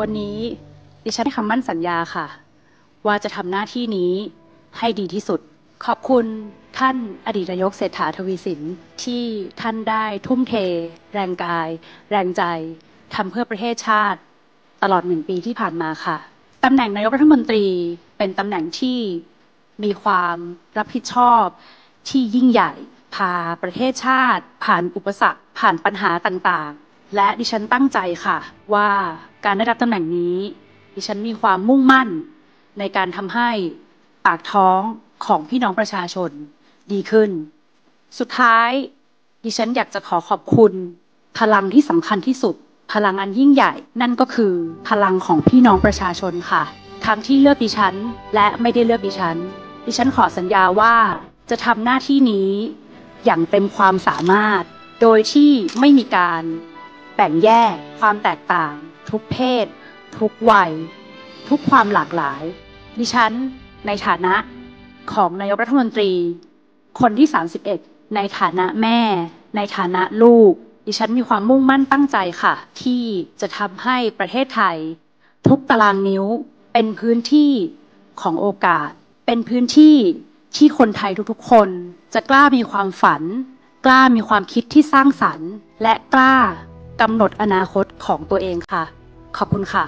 วันนี้ดิฉันให้คำมั่นสัญญาค่ะ ว่าจะทำหน้าที่นี้ให้ดีที่สุด ขอบคุณท่านอดีตนายกเศรษฐาทวีสินที่ท่านได้ทุ่มเท แรงกาย แรงใจทำเพื่อประเทศชาติ ตลอดหนึ่งปีที่ผ่านมาค่ะตำแหน่งนายกรัฐมนตรีเป็นตำแหน่งที่มีความรับผิดชอบที่ยิ่งใหญ่ พาประเทศชาติ ผ่านอุปสรรค ผ่านปัญหาต่างๆ และดิฉันตั้งใจค่ะ ว่าการได้รับตำแหน่งนี้ ดิฉันมีความมุ่งมั่นในการทำให้ปากท้องของพี่น้องประชาชนดีขึ้น สุดท้าย ดิฉันอยากจะขอขอบคุณ พลังที่สำคัญที่สุด พลังอันยิ่งใหญ่ นั่นก็คือพลังของพี่น้องประชาชนค่ะ ทั้งที่เลือกดิฉัน และไม่ได้เลือกดิฉัน ดิฉันขอสัญญาว่าจะทำหน้าที่นี้อย่างเต็มความสามารถ โดยที่ไม่มีการ แบ่งแยก ความแตกต่าง ทุกเพศ ทุกวัย ทุกความหลากหลาย ดิฉัน ในฐานะของนายกรัฐมนตรี คนที่ 31 ในฐานะแม่ ในฐานะลูก ดิฉันมีความมุ่งมั่นตั้งใจค่ะ ที่จะทำให้ประเทศไทย ทุกตารางนิ้วเป็นพื้นที่ของโอกาส เป็นพื้นที่ที่คนไทยทุกๆ คน จะกล้ามีความฝัน กล้ามีความคิดที่สร้างสรรค์ และกล้า กำหนดอนาคตของตัวเองค่ะ ขอบคุณค่ะ